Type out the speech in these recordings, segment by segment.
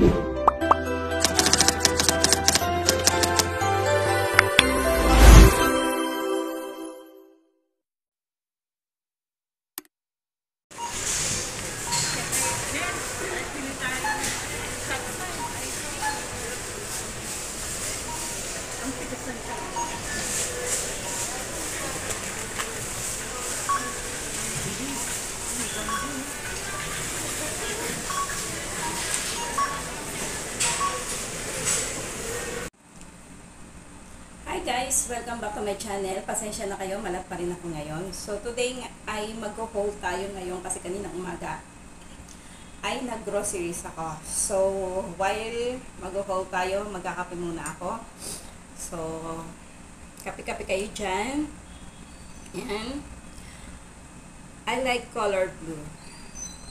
you. Guys! Welcome back to my channel. Pasensya na kayo, malat pa rin ako ngayon. So today ay mag-haul tayo ngayon kasi kanina umaga ay nag-groceries ako. So while mag-haul tayo, magkakape muna ako. So kape-kape kayo dyan. Yan. I like color blue.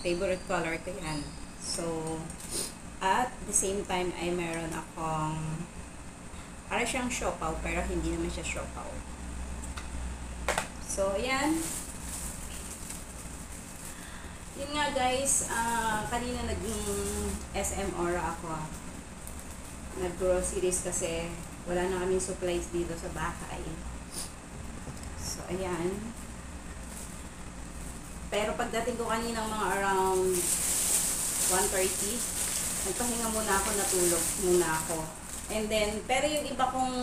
Favorite color ko yan. So at the same time ay meron akong para siyang siopaw, pero hindi naman siya siopaw. So, ayan. Yun nga guys, ah, kanina nag SM Aura ako. ah. Nag-groceries kasi wala na kaming supplies dito sa bahay. So, ayan. Pero pagdating ko kanina mga around 1.30, nagpahinga muna ako, natulog muna ako. And then, pero yung iba kong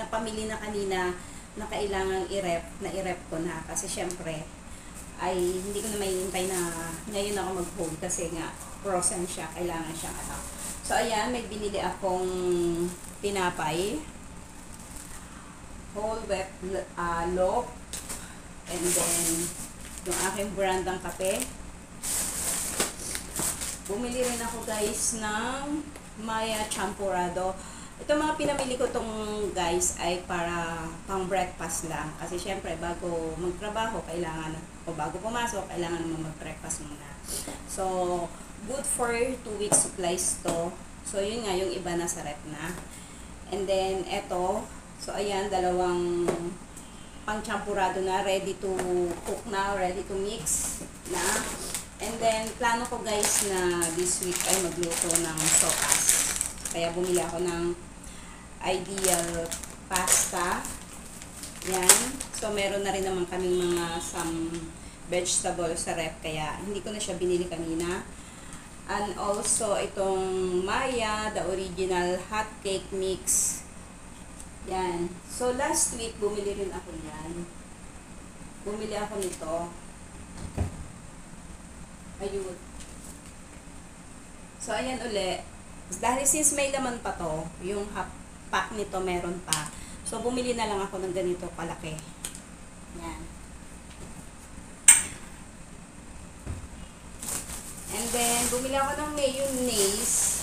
napamili na kanina na kailangang i-rep, na i-rep ko na. Kasi syempre, ay hindi ko na mahihintay na ngayon ako mag-hold kasi nga frozen siya, kailangan siya ano. So, ayan, may binili akong tinapay. Whole wet uh, loaf. And then, yung aking brand ng kape. Bumili rin ako guys ng Maya Champurado. Ito mga pinamili ko tong guys ay para pang breakfast lang. Kasi syempre bago magtrabaho, kailangan, o bago pumasok, kailangan naman mag-breakfast muna. So, good for 2 weeks supplies to. So, yun nga, yung iba na sa rep na. And then, eto, so ayan, dalawang pang champurado na, ready to cook na, ready to mix na. Then, plano ko guys na this week ay magluto ng sopas. Kaya bumili ako ng ideal pasta. Yan. So, meron na rin naman kaming mga some vegetables sa rep. Kaya, hindi ko na siya binili kanina. And also, itong Maya, the original hot cake mix. Yan. So, last week, bumili rin ako yan. Bumili ako nito. Ayun. So, ayan uli. Dahil since may laman pa to, yung pack nito meron pa. So, bumili na lang ako ng ganito kalaki. Yan. And then, bumili ako ng mayonnaise.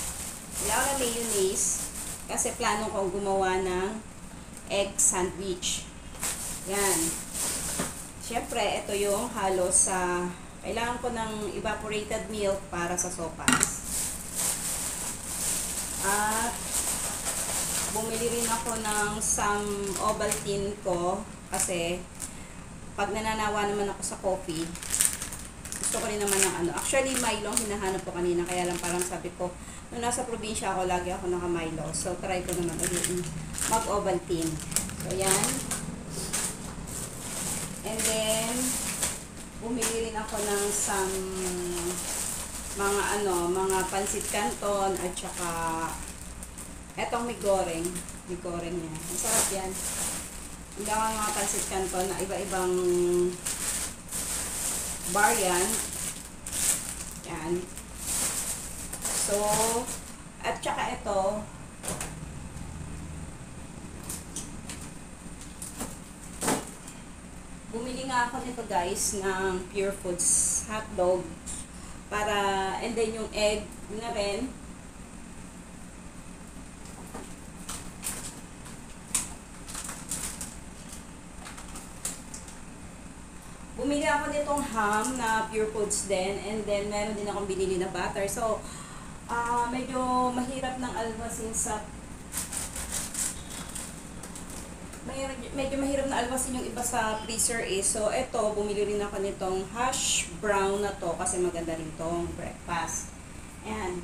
Bumili ako ng mayonnaise. Kasi plano kong gumawa ng egg sandwich. Yan. Siyempre, ito yung halo sa kailangan ko ng evaporated milk para sa sopas. At bumili rin ako ng some Ovaltine ko kasi pag nananawa naman ako sa coffee, gusto ko rin naman ng ano. Actually, Milo hinahanap ko kanina kaya lang parang sabi ko, nung nasa probinsya ako, lagi ako naka-Milo. So, try ko naman ulit mag-Ovaltine. So, yan. And then, bumili rin ako ng some mga ano, mga pansit canton at saka etong may goreng. May goreng yan. Ang sarap yan. Hindi ako ng mga pansit canton na iba-ibang variant. Yan. So, at saka ito, bumili nga ako nito guys ng Pure Foods hotdog para and then yung egg na rin. Bumili ako nitong ham na Pure Foods din and then meron din akong binili na butter. So ah medyo mahirap ng almasin sa Mahirap, medyo mahirap na alwasin yung iba sa freezer eh. So, eto, bumili rin ako nitong hash brown na to kasi maganda rin tong breakfast. Ayan.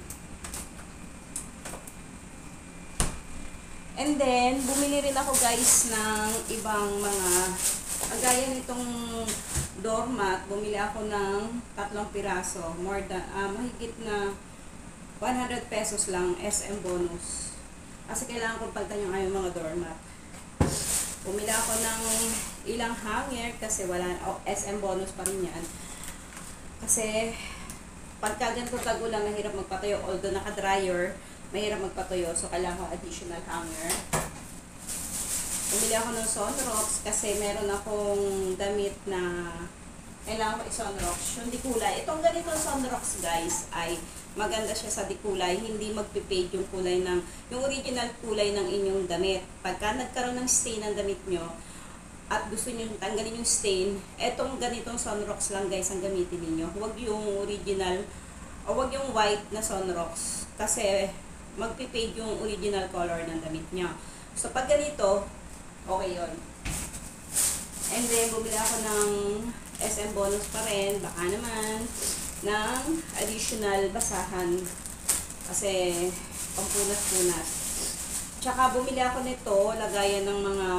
And then, bumili rin ako guys ng ibang mga, agaya nitong doormat, bumili ako ng tatlong piraso, more than, ah, mahigit na 100 pesos lang SM bonus. Kasi kailangan ko palitan yung aming mga doormat. Bumili ako ng ilang hanger kasi wala, oh, SM bonus pa rin yan. Kasi, pagka ganito tagulang, mahirap magpatuyo. Although naka-dryer, mahirap magpatuyo. So, kailangan ko additional hanger. Bumili ako ng sunrocks kasi meron akong damit na kailangan ko i-sunrocks. Yung dikulay. Itong ganitong sunrocks, guys, ay maganda siya sa dikulay. Hindi magpipade yung kulay ng, yung original kulay ng inyong damit. Pagka nagkaroon ng stain ng damit nyo, at gusto nyo tanggalin yung stain, etong ganitong sunrocks lang guys ang gamitin niyo. Huwag yung original, o huwag yung white na sunrocks. Kasi magpipade yung original color ng damit niya. So pag ganito, okay yon. And then, bumili ako ng SM bonus pa rin, baka naman, ng additional basahan. Kasi, pampunas-punas. Tsaka, bumili ako nito, lagayan ng mga,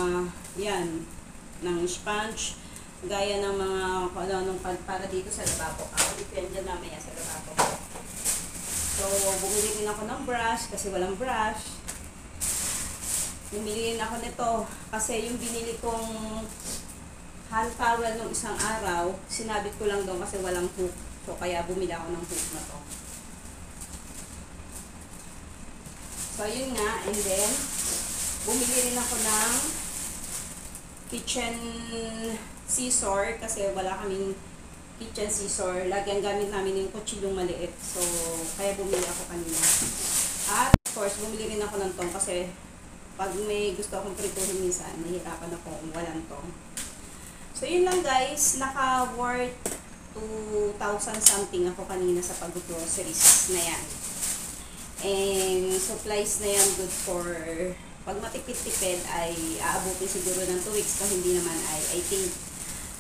yan, ng sponge, gaya ng mga, ano, nung para dito sa lababo. Ako, depende mamaya sa lababo. So, bumili din ako ng brush, kasi walang brush. Bumili rin ako nito, kasi yung binili kong hand nung isang araw, sinabit ko lang doon kasi walang hook. So, kaya bumili ako ng hook na to. So, yun nga. And then, bumili rin ako ng kitchen scissor kasi wala kaming kitchen scissor. Lagi ang gamit namin yung kutsilyong maliit. So, kaya bumili ako kanina. At, of course, bumili rin ako ng tong kasi pag may gusto akong prituhin minsan, nahihirapan ako kung walang tong. So, yun lang guys. Naka-worth 2,000 something ako kanina sa pag-groceries na yan. And supplies na yan good for pag matipid-tipid ay aabutin siguro ng 2 weeks kung hindi naman ay I think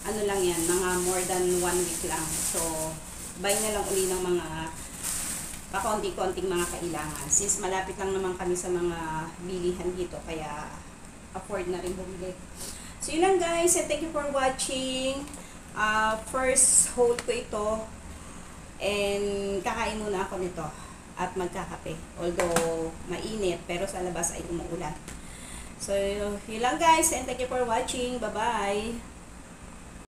ano lang yan, mga more than 1 week lang. So, buy na lang uli ng mga pakonti-konting mga kailangan. Since malapit lang naman kami sa mga bilihan dito, kaya afford na rin bumili. So, yun lang guys, and thank you for watching. Uh, first haul ko ito. And kakain muna ako nito at magkakape. Although mainit, pero sa labas ay umuulan. So, yun lang guys, and thank you for watching. Bye-bye!